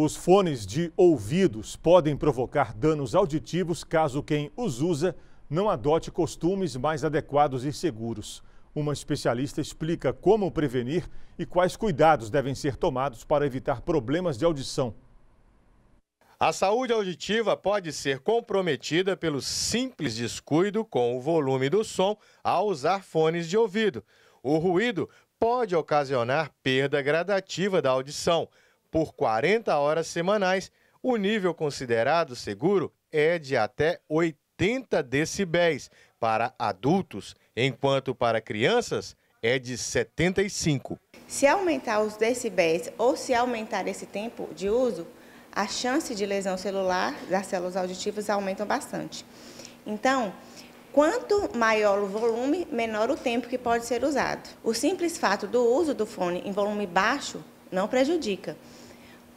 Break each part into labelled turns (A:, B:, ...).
A: Os fones de ouvidos podem provocar danos auditivos caso quem os usa não adote costumes mais adequados e seguros. Uma especialista explica como prevenir e quais cuidados devem ser tomados para evitar problemas de audição.
B: A saúde auditiva pode ser comprometida pelo simples descuido com o volume do som ao usar fones de ouvido. O ruído pode ocasionar perda gradativa da audição por 40 horas semanais, o nível considerado seguro é de até 80 decibéis para adultos, enquanto para crianças é de 75.
C: Se aumentar os decibéis ou se aumentar esse tempo de uso, a chance de lesão celular das células auditivas aumentam bastante. Então, quanto maior o volume, menor o tempo que pode ser usado. O simples fato do uso do fone em volume baixo não prejudica.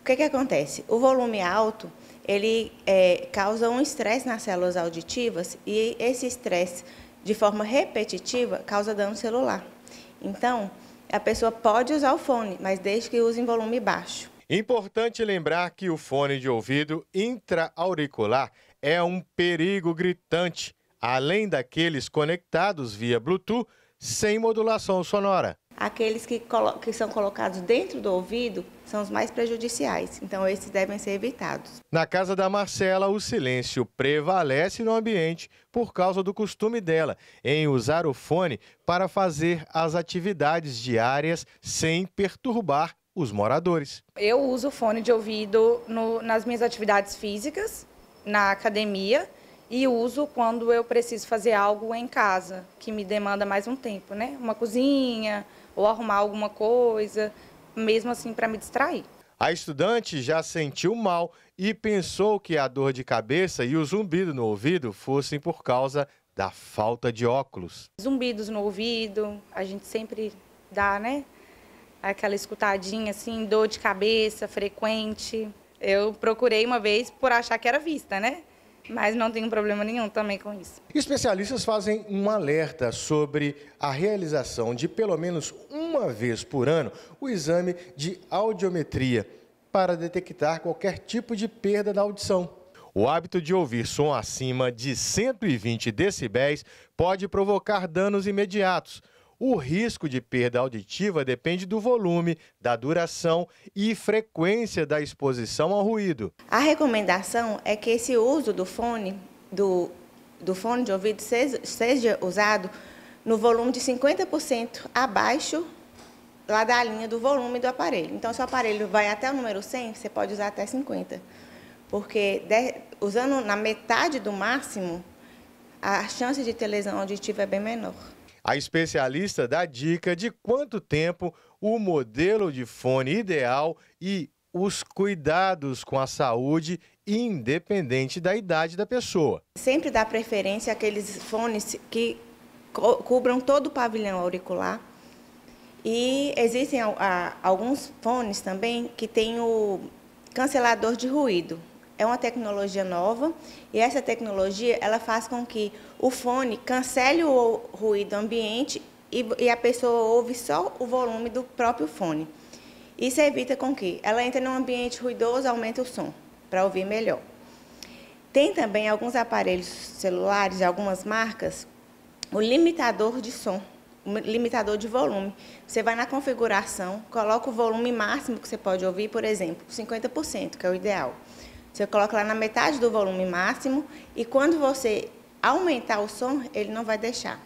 C: O que, que acontece? O volume alto ele é, causa um estresse nas células auditivas e esse estresse, de forma repetitiva, causa dano celular. Então, a pessoa pode usar o fone, mas desde que use em volume baixo.
B: Importante lembrar que o fone de ouvido intra-auricular é um perigo gritante, além daqueles conectados via Bluetooth sem modulação sonora.
C: Aqueles que, que, são colocados dentro do ouvido são os mais prejudiciais, então esses devem ser evitados.
B: Na casa da Marcela, o silêncio prevalece no ambiente por causa do costume dela em usar o fone para fazer as atividades diárias sem perturbar os moradores.
D: Eu uso fone de ouvido no, nas minhas atividades físicas, na academia e uso quando eu preciso fazer algo em casa, que me demanda mais um tempo, né? Uma cozinha ou arrumar alguma coisa, mesmo assim para me distrair.
B: A estudante já sentiu mal e pensou que a dor de cabeça e o zumbido no ouvido fossem por causa da falta de óculos.
D: Zumbidos no ouvido, a gente sempre dá, né? Aquela escutadinha assim, dor de cabeça frequente. Eu procurei uma vez por achar que era vista, né? Mas não tenho problema nenhum também com isso.
B: Especialistas fazem um alerta sobre a realização de pelo menos uma vez por ano o exame de audiometria para detectar qualquer tipo de perda da audição. O hábito de ouvir som acima de 120 decibéis pode provocar danos imediatos, o risco de perda auditiva depende do volume, da duração e frequência da exposição ao ruído.
C: A recomendação é que esse uso do fone, do, do fone de ouvido, seja, seja usado no volume de 50% abaixo lá da linha do volume do aparelho. Então, se o aparelho vai até o número 100, você pode usar até 50. Porque de, usando na metade do máximo, a chance de ter lesão auditiva é bem menor.
B: A especialista dá dica de quanto tempo o modelo de fone ideal e os cuidados com a saúde, independente da idade da pessoa.
C: Sempre dá preferência àqueles fones que co cubram todo o pavilhão auricular. E existem alguns fones também que têm o cancelador de ruído é uma tecnologia nova e essa tecnologia ela faz com que o fone cancele o ruído ambiente e, e a pessoa ouve só o volume do próprio fone. Isso evita com que ela entre num ambiente ruidoso, aumenta o som para ouvir melhor. Tem também alguns aparelhos celulares de algumas marcas o limitador de som, o limitador de volume. Você vai na configuração, coloca o volume máximo que você pode ouvir, por exemplo, 50%, que é o ideal. Você coloca lá na metade do volume máximo e quando você aumentar o som, ele não vai deixar.